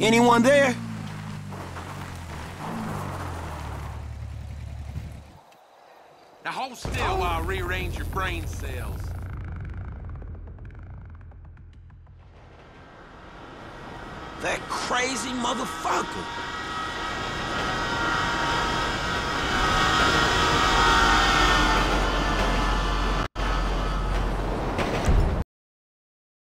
Anyone there? Now hold still while I rearrange your brain cells. That crazy motherfucker.